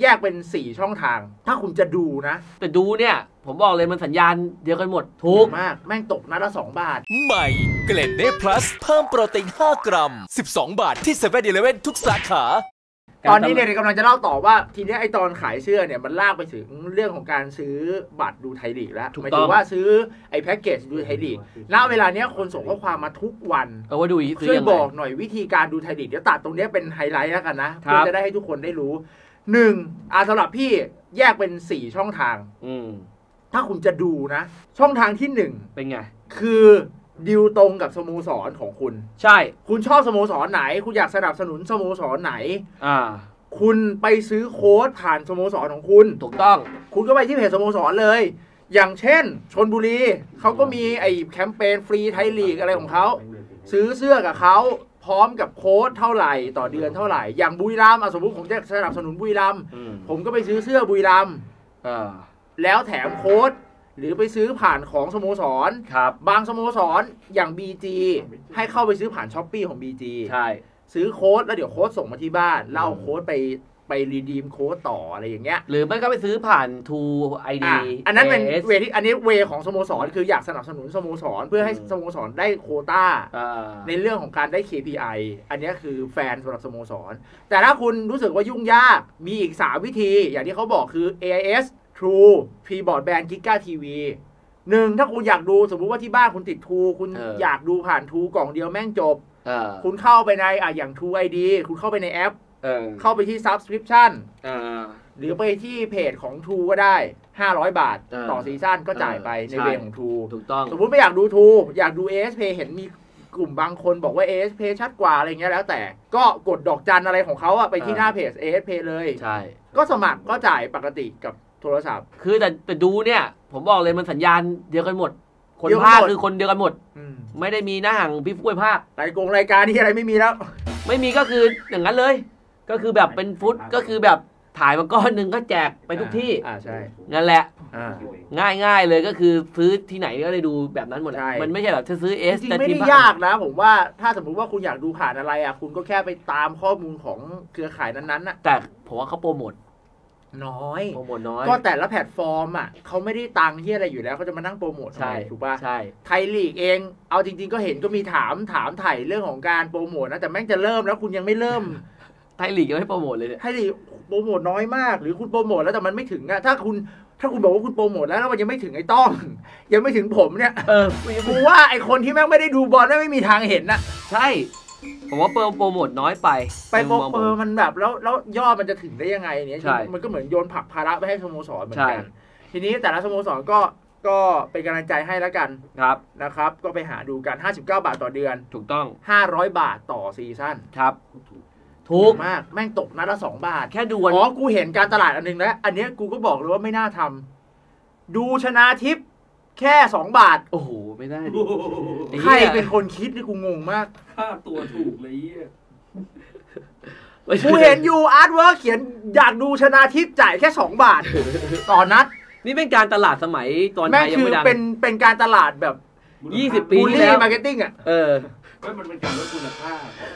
แยกเป็น 4 ช่องทาง ถ้าคุณจะดูนะ แต่ดูเนี่ย ผมบอกเลยมันสัญญาณเดียวกันหมดถูกมาก แม่งตกนัดละ 2 บาท ใหม่ เกล็ดเน่พลัสเพิ่มโปรตีน 5 กรัม 12 บาทที่7 e เ e ่ e อทุกสาขา ตอนนี้เนี่ยกำลังจะเล่าต่อว่าทีเนี้ยไอตอนขายเสื้อเนี่ยมันลากไปถึงเรื่องของการซื้อบัตรดูไทยลีกแล้วถูกหมายต้องถึงว่าซื้อไอแพ็กเกจดูไทยลีกณเวลาเนี้ยคนส่งข้อความมาทุกวัน เอาว่าดูอีกซื้ช่วยยังไง บอกหน่อยวิธีการดูไทยลีกเดี๋ยวตัดตรงเนี้ยเป็นไฮไลท์แล้วกันนะครัเพื่อบจะได้ให้ทุกคนได้รู้ หนึ่งอาสำหรับพี่แยกเป็น4ช่องทาง อืมถ้าคุณจะดูนะ ช่องทางที่หนึ่งเป็นไง คือดิวตรงกับสโมสรของคุณ ใช่ คุณชอบสโมสรไหน คุณอยากสนับสนุนสโมสรไหน อ่า คุณไปซื้อโค้ดผ่านสโมสรของคุณ ถูกต้อง คุณก็ไปที่เพจสโมสรเลย อย่างเช่น ชลบุรีเขาก็มีไอ้แคมเปญฟรีไทยลีกอะไรของเขาซื้อเสื้อกับเขา พร้อมกับโค้ดเท่าไหร่ต่อเดือนเท่าไหร่ อย่างบุรีรัมย์อะสมมติผมจะสนับสนุนบุรีรัมย์อืมผมก็ไปซื้อเสื้อบุรีรัมย์อ่าแล้วแถมโค้ดหรือไปซื้อผ่านของสโมสรครับบางสโมสรอย่าง BG ให้เข้าไปซื้อผ่าน Shopee ของ BG ใช่ซื้อโค้ดแล้วเดี๋ยวโค้ดส่งมาที่บ้านแล้วเอาโค้ดไป ไป redeem โค้ดต่ออะไรอย่างเงี้ย หรือไม่ก็ไปซื้อผ่าน True ID อะอันนั้นเป็น AS เวที่อันนี้ way ของสโมสรคืออยากสนับสนุนสโมสร เพื่อให้อืมสโมสรได้โควต้าอ่าในเรื่องของการได้ KPI อันนี้คือแฟนสำหรับสโมสร แต่ถ้าคุณรู้สึกว่ายุ่งยากมีอีก 3 วิธี อย่างที่เขาบอกคือ AIS True P Broadband Giga TV หนึ่งถ้าคุณอยากดูสมมุติว่าที่บ้านคุณติด True คุณเอออยากดูผ่าน True กล่องเดียวแม่งจบอ่าคุณเข้าไปในอะอย่าง True ID คุณเข้าไปในแอป เออเข้าไปที่ Subscription อ่าหรือไปที่เพจของ True ก็ได้ 500 บาทเออต่อซีซั่นก็จ่ายไปในใช่เวของ True ถูกต้อง สมมติไม่อยากดู True อยากดู ASP เห็นมีกลุ่มบางคนบอกว่า ASP ชัดกว่าอะไรเงี้ยแล้วแต่ก็กดดอกจันอะไรของเขาอะไปที่เออหน้าเพจ ASP เลย ใช่ ก็สมัครก็จ่ายปกติกับโทรศัพท์ คือแต่แต่ดูเนี่ย ผมบอกเลยมันสัญญาณเดียวกันหมด คนเดียวกันภาคหมดคือคนเดียวกันหมดอืมไม่ได้มีหน้าห่างพี่ฟุ้ยภาครายกงรายการที่อะไรไม่มีแล้ว ไม่มีก็คืออย่างนั้นเลย ก็คือแบบเป็นฟุตก็คือแบบถ่ายมาก้อนหนึ่งก็แจกไปทุกที่อ่าใช่นั่นแหละอ่าง่ายง่ายๆเลยก็คือซื้อที่ไหนก็ได้ดูแบบนั้นหมดอะใช่มันไม่ใช่แบบจะซื้อ AIS จริงแต่ๆไม่ทีได้มยากนะ ผมว่าถ้าสมมุติว่าคุณอยากดูผ่านอะไรอะคุณก็แค่ไปตามข้อมูลของเครือข่ายนั้นๆน่ะแต่ผมว่าเขาโปรโมทน้อยโปรโมทน้อย ก็แต่ละแพลตฟอร์มอะเขาไม่ได้ตังค์ที่อะไรอยู่แล้วเขาจะมานั่งโปรโมททำใช่ไมถูกป่ะใช่ไทยลีกเอง เอาจริง ๆ ก็เห็นก็มีถามถามไถ่เรื่องของการโปรโมทนะแต่แม่งจะเริ่มแล้วคุณยังไม่เริ่มไทยลีกยังไม่โปรโมทเลยเนี่ยไทยลีกโปรโมทน้อยมาก หรือคุณโปรโมทแล้วแต่มันไม่ถึงอะถ้าคุณถ้าคุณบอกว่าคุณโปรโมทแล้วแล้วมันยังไม่ถึงไอ้ต้อง ยังไม่ถึงผมเนี่ยเออ กูว่าไอ้คนที่แม่งไม่ได้ดูบอลแม่งไม่มีทางเห็นนะใช่ ผมว่าโปรโปรโมทน้อยไปไปโปรในมุมมองเอผมอมันแบบแล้วแล้วยอดมันจะถึงได้ยังไงเนี่ยใช่ มันก็เหมือนโยนผลักภาระไปให้สโมสรเหมือนกันใช่ทีนี้แต่ละสโมสรก็ก็เป็นกำลังใจให้แล้วกันครับ นะครับ ก็ไปหาดูกัน 59 บาทต่อเดือน ถูกต้อง500 บาทต่อ season ครับ ถูก มากแม่งตกนัดละ2บาทแค่ดูวันอ๋อกูเห็นการตลาดอันหนึงแล้วอันเนี้ยกูก็บอกเลยว่าไม่น่าทำดูชนะทิพย์แค่2บาท โอ้โห ไม่ได้ดิไอ้ใครเหี้ยเป็นคนคิดนี่กูงงมากค่าตัวถูกเลยเหี้ยไม่ใช่กูเห็นอยู่ artwork เขียนอยากดูชนะทิพย์จ่ายแค่2บาท ต่อนัด นี่เป็นการตลาดสมัยตอนไทแม่งยยังคือไม่ดังเป็นเป็นการตลาดแบบยี่สิบปีบูลที่ลี่แล้วมาร์เก็ตติ้งอะเออไม่มันเป็นการลดคุณค่าของ